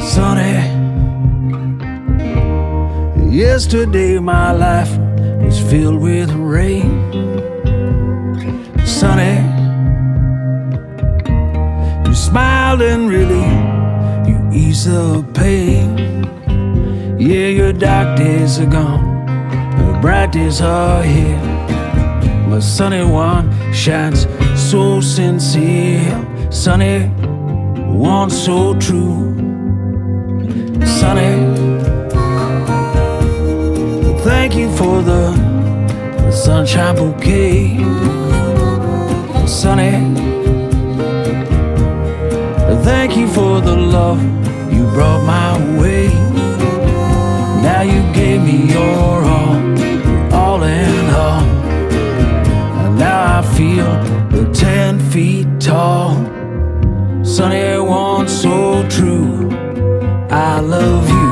Sunny. Yesterday my life was filled with rain. Sunny. And really you ease the pain. Yeah, your dark days are gone, your bright days are here. My sunny one shines so sincere, sunny one so true. Sunny, thank you for the, the sunshine bouquet. Sunny, thank you for the love you brought my way. Now you gave me your all, all in all. And now I feel ten feet tall. Sunny one so true. I love you.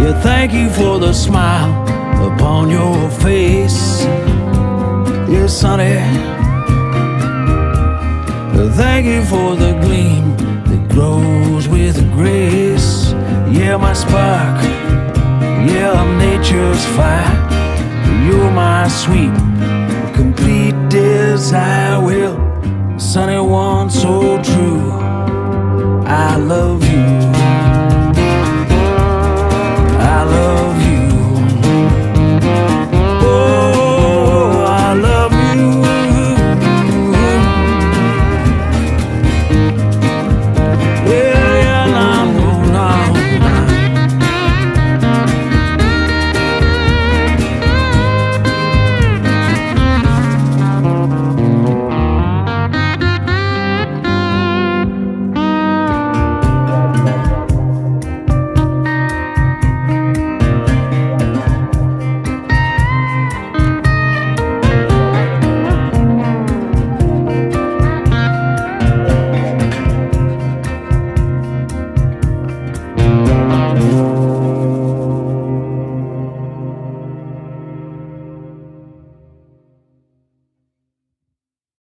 Yeah, thank you for the smile upon your face. Yeah, Sunny. Thank you for the gleam that grows with grace. Yeah, my spark. Yeah, I'm nature's fire. You're my sweet, complete desire. Will, sunny one so